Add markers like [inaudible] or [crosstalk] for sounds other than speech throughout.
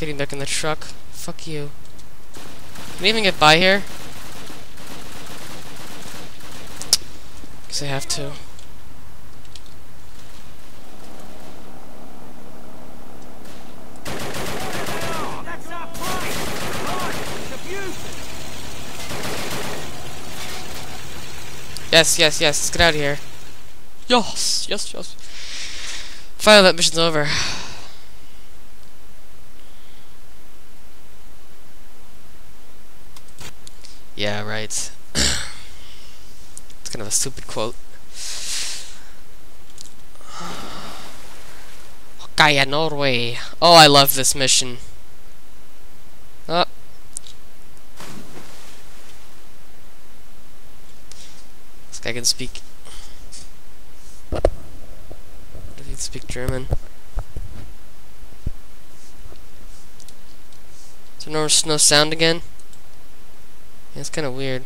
getting back in the truck. Fuck you. Can you even get by here? Because I have to. Yes, yes, yes, let's get out of here. Yes, yes, yes. Finally, that mission's over. Yeah, right. it's kind of a stupid quote. Gaia, Norway. Oh, I love this mission. Oh. This guy can speak. He speak German? There no, no sound again? It's kind of weird.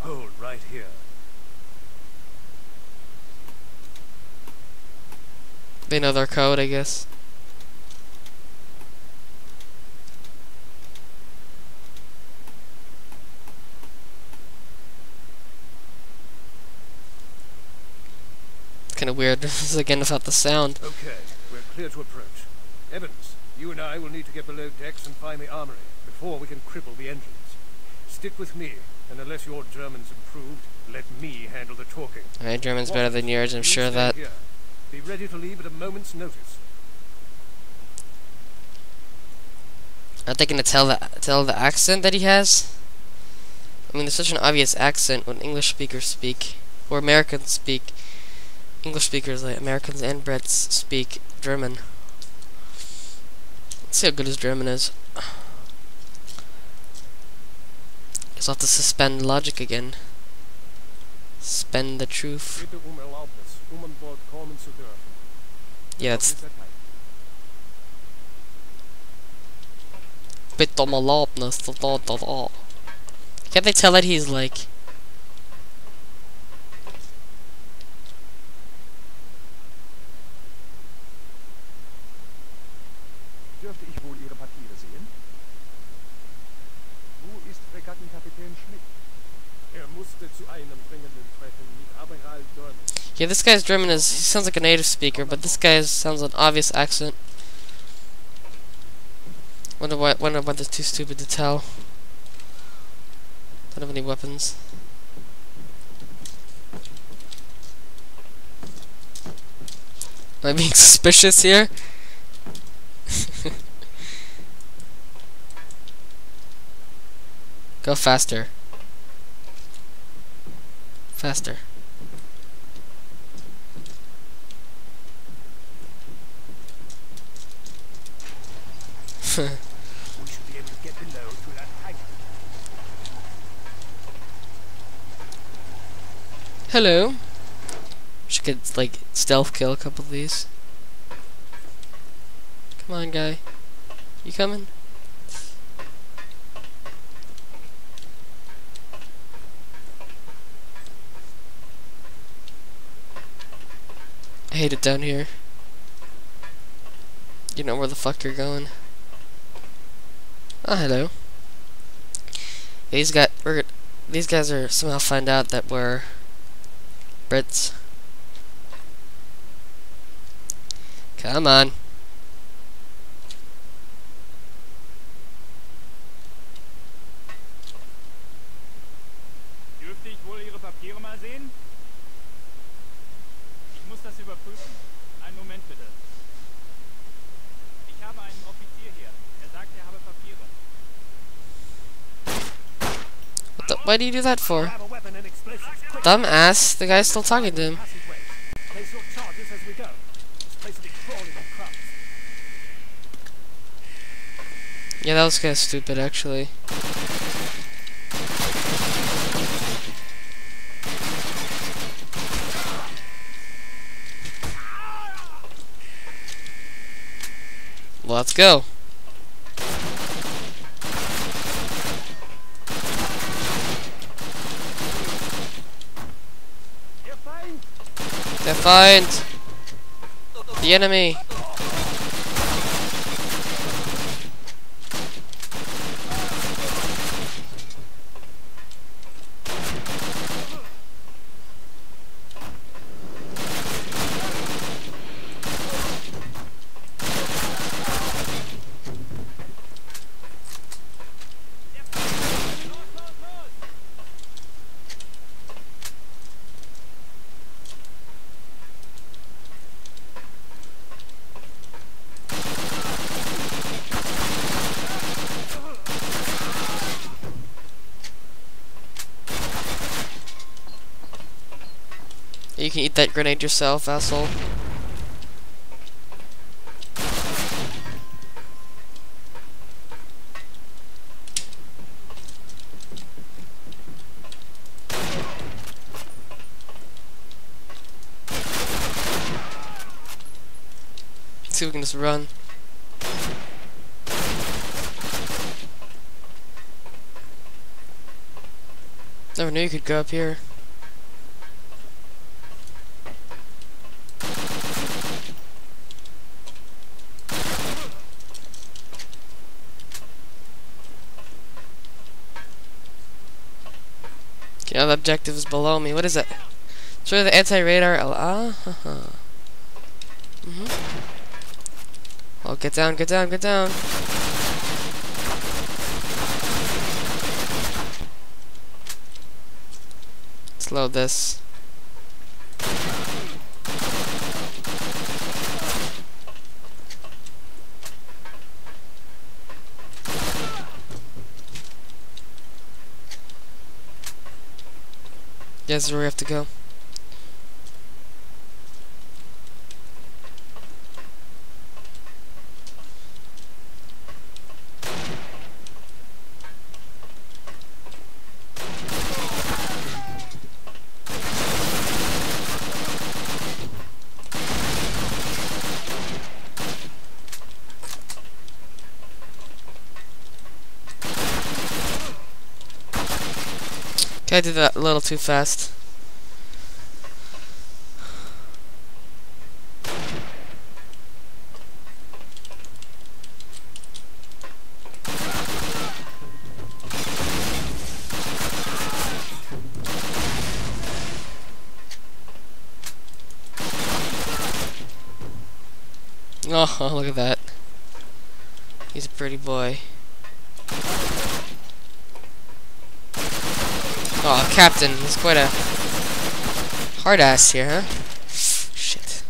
Hold right here. Their code, I guess. Kind of weird. [laughs] This is again without the sound. Okay, we're clear to approach. Evans, you and I will need to get below decks and find the armory before we can cripple the engines. Stick with me, and unless your German's improved, let me handle the talking. My German's better than yours, I'm sure that. Here. Be ready to leave at a moment's notice. Aren't they gonna tell the tell the accent that he has? I mean, there's such an obvious accent when English speakers speak, or Americans speak. English speakers, like Americans and Brits, speak German. Let's see how good his German is. Guess I'll have to suspend logic again. Suspend the truth. Bitte um um an Bord kommen zu dürfen. Yeah, it's Auf Mitterteilung. bit on Erlaubnis. Da, da, da, da. Can't they tell that he's like Yeah, this guy's German is he sounds like a native speaker, but this guy sounds an obvious accent. Wonder why wonder why they're too stupid to tell. Don't have any weapons. Am I being [laughs] suspicious here? [laughs] Go faster. Faster. We should be able to get below through that hangar. Hello. Should get like stealth kill a couple of these. Come on, guy. You coming? I hate it down here. You know where the fuck you're going. Oh, hello. These got we're these guys are somehow find out that we're Brits. Come on. Einen Moment bitte. Ich habe einen Offizier hier. What why do you do that for? Dumbass, the guy's still talking to him. Yeah, that was kinda stupid actually. Let's go. Find the enemy. You can eat that grenade yourself, asshole. see if we can just run. Never knew you could go up here. Okay, now the objective is below me. What is it? Destroy the anti-radar. Ah, ha, ha. Mhm. Oh, get down, get down, get down. Let's load this. Is where we have to go. I did that a little too fast. Oh, [laughs] look at that. He's a pretty boy. Oh, Captain, he's quite a hard ass here, huh? Shit.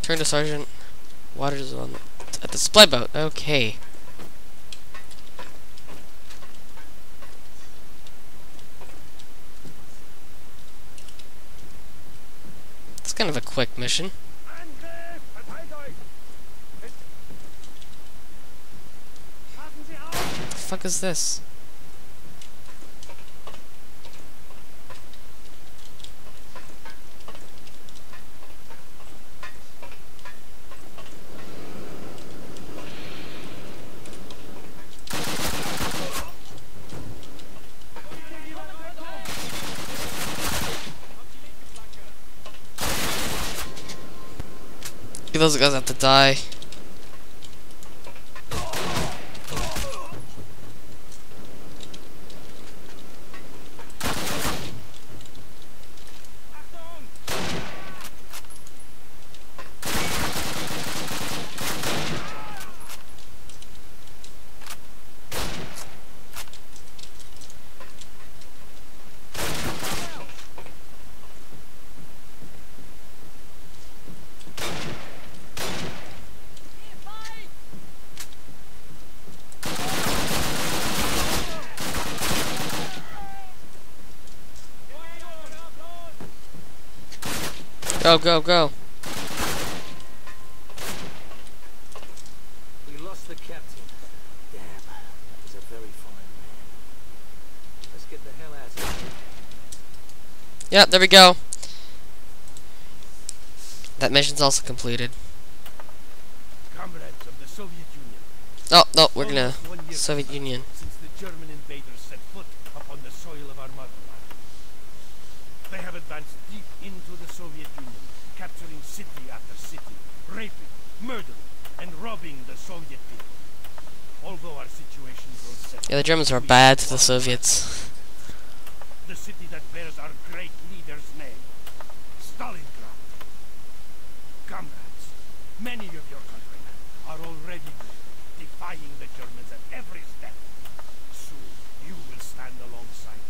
Turn to Sergeant Waters on at the supply boat. Okay. Of a quick mission. What the fuck is this? Those guys have to die. Go, go, go. We lost the captain. Damn, that was a very fine man. Let's get the hell out of here. Yep, there we go. That mission's also completed. Comrades of the Soviet Union. Oh, no, we're gonna... Soviet Union. Since the German invaders set foot advanced deep into the Soviet Union, capturing city after city, raping, murdering, and robbing the Soviet people. Although our situation grows settled, Yeah, the Germans were bad to the Soviets. the city that bears our great leader's name, Stalingrad. Comrades, many of your countrymen are already defying the Germans at every step. Soon you will stand alongside